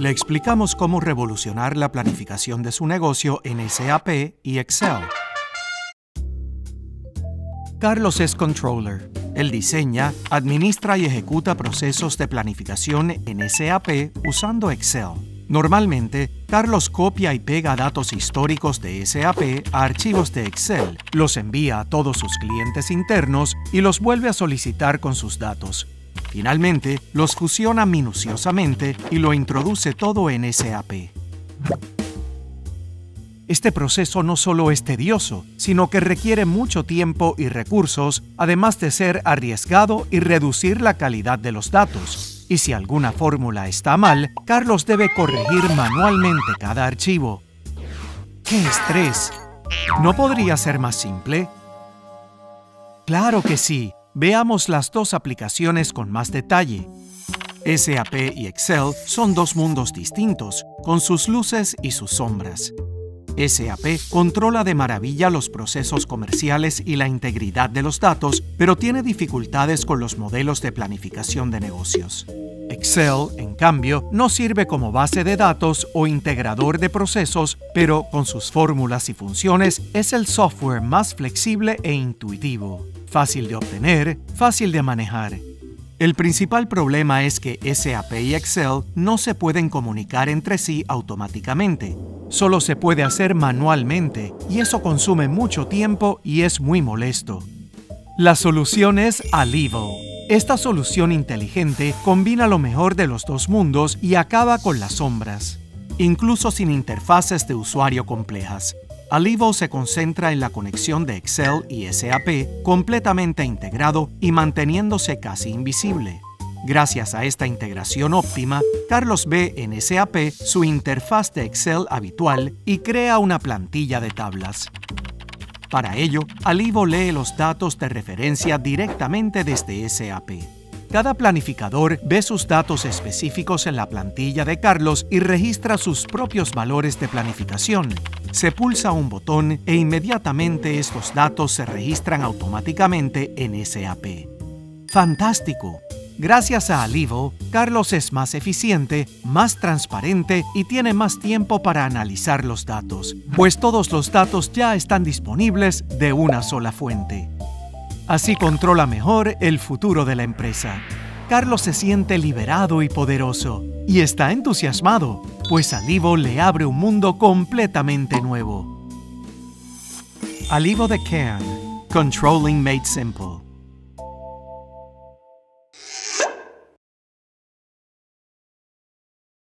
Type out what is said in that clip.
Le explicamos cómo revolucionar la planificación de su negocio en SAP y Excel. Carlos es controller. Él diseña, administra y ejecuta procesos de planificación en SAP usando Excel. Normalmente, Carlos copia y pega datos históricos de SAP a archivos de Excel, los envía a todos sus clientes internos y los vuelve a solicitar con sus datos. Finalmente, los fusiona minuciosamente y lo introduce todo en SAP. Este proceso no solo es tedioso, sino que requiere mucho tiempo y recursos, además de ser arriesgado y reducir la calidad de los datos y si alguna fórmula está mal, Carlos debe corregir manualmente cada archivo. ¡Qué estrés! ¿No podría ser más simple? Claro que sí. Veamos las dos aplicaciones con más detalle. SAP y Excel son dos mundos distintos, con sus luces y sus sombras. SAP controla de maravilla los procesos comerciales y la integridad de los datos, pero tiene dificultades con los modelos de planificación de negocios. Excel, en cambio, no sirve como base de datos o integrador de procesos, pero con sus fórmulas y funciones es el software más flexible e intuitivo, fácil de obtener, fácil de manejar el principal problema es que SAP y Excel no se pueden comunicar entre sí automáticamente. Solo se puede hacer manualmente y eso consume mucho tiempo y es muy molesto. La solución es Alivo. Esta solución inteligente combina lo mejor de los dos mundos y acaba con las sombras, incluso sin interfaces de usuario complejas. Alivo se concentra en la conexión de Excel y SAP completamente integrado y manteniéndose casi invisible. Gracias a esta integración óptima, Carlos ve en SAP su interfaz de Excel habitual y crea una plantilla de tablas. Para ello, Alivo lee los datos de referencia directamente desde SAP. Cada planificador ve sus datos específicos en la plantilla de Carlos y registra sus propios valores de planificación. Se pulsa un botón e inmediatamente estos datos se registran automáticamente en SAP. ¡Fantástico! Gracias a Alivo, Carlos es más eficiente, más transparente y tiene más tiempo para analizar los datos, pues todos los datos ya están disponibles de una sola fuente. Así controla mejor el futuro de la empresa. Carlos se siente liberado y poderoso, y está entusiasmado, pues Alivo le abre un mundo completamente nuevo. Alivo de Cairn, Controlling Made Simple.